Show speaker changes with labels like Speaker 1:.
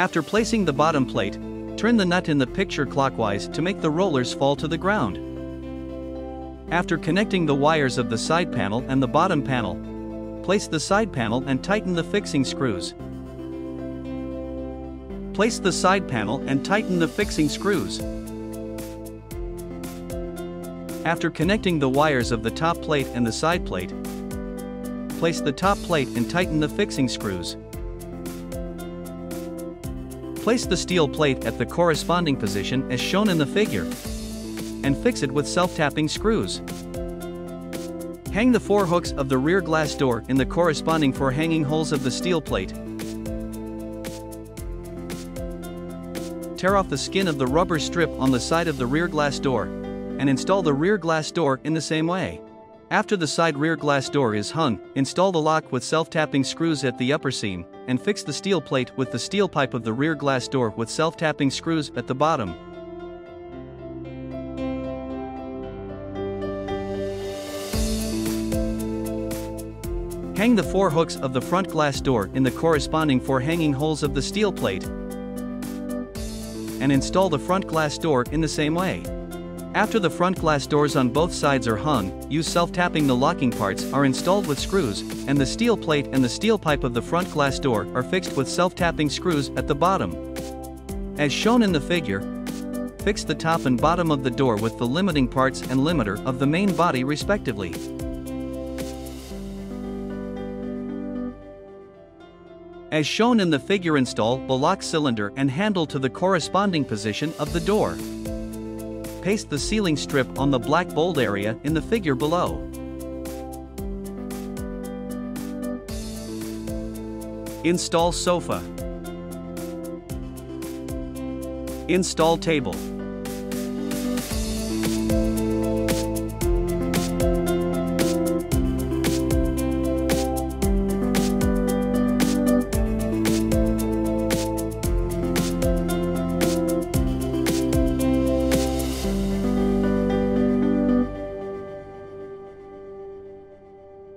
Speaker 1: After placing the bottom plate, turn the nut in the picture clockwise to make the rollers fall to the ground. After connecting the wires of the side panel and the bottom panel, place the side panel and tighten the fixing screws. Place the side panel and tighten the fixing screws. After connecting the wires of the top plate and the side plate, place the top plate and tighten the fixing screws. Place the steel plate at the corresponding position as shown in the figure and fix it with self-tapping screws. Hang the four hooks of the rear glass door in the corresponding four hanging holes of the steel plate. Tear off the skin of the rubber strip on the side of the rear glass door and install the rear glass door in the same way. After the side rear glass door is hung, install the lock with self-tapping screws at the upper seam, and fix the steel plate with the steel pipe of the rear glass door with self-tapping screws at the bottom. Hang the four hooks of the front glass door in the corresponding four hanging holes of the steel plate. And install the front glass door in the same way. After the front glass doors on both sides are hung, use self-tapping the locking parts are installed with screws, and the steel plate and the steel pipe of the front glass door are fixed with self-tapping screws at the bottom. As shown in the figure, fix the top and bottom of the door with the limiting parts and limiter of the main body respectively. As shown in the figure install the lock cylinder and handle to the corresponding position of the door. Paste the sealing strip on the black bold area in the figure below. Install sofa. Install table.